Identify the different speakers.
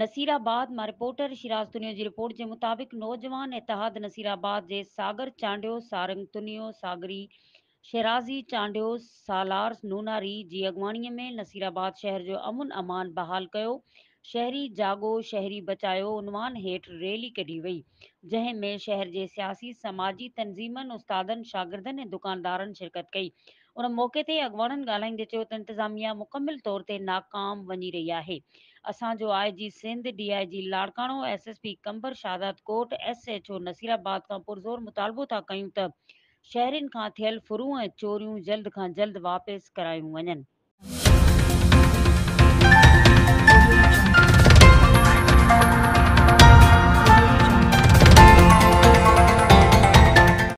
Speaker 1: नसीराबाद માં રિપોર્ટર શિરાઝ તુનીઓ જી રિપોર્ટ જે मुताबिक નોજવાન ઇتحાદ नसीराबाद જે સાગર ચાંઢિયો સારંગ તુનીઓ સાગરી શિરાઝી ચાંઢિયો સાલાર નુનરી જી અગવાણી મે नसीराबाद શહેર જો અમન અમાન બહાલ કયો शहरी जागो शहरी बचायो उनवान हेठि रैली कढी वई जंहिं में शहर जे सियासी समाजी तनज़ीमनि उस्तादनि शागिर्दनि ऐं दुकानदारनि शिरकत कई उन मौक़े ते अॻवाननि ॻाल्हाईंदे चयो त इंतिज़ामिया मुकमिल तौर ते नाकाम वञी रही आहे असांजो I G Sindh D I G Larkana S S P Kambar Shahdadkot S H O Nasirabad खां पुरज़ोर मुतालबो था कयूं त शहरनि खां थियल फुरूं ऐं चोरियूं जल्द खां जल्द वापसि करायूं वञनि